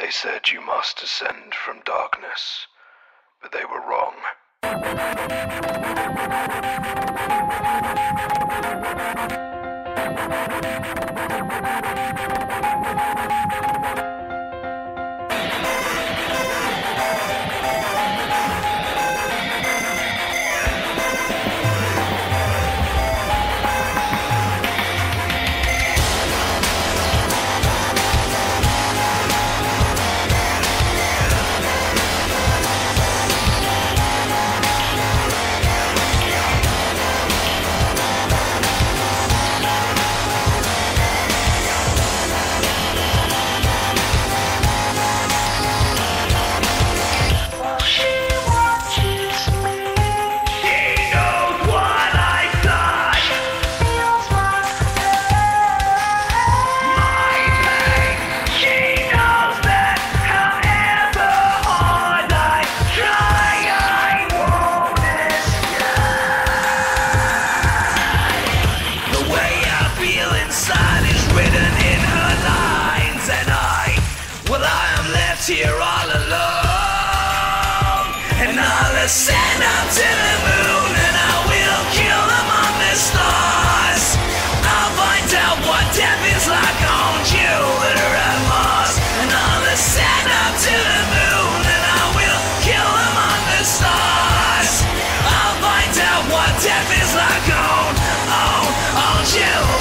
They said you must ascend from darkness, but they were wrong. The plan written in her lines And I, well I am left here all alone. And I'll ascend up to the moon And I will kill them on the stars. I'll find out what death is like on Jupiter and Mars. And I'll ascend up to the moon And I will kill them on the stars. I'll find out what death is like on, on, on Jupiter.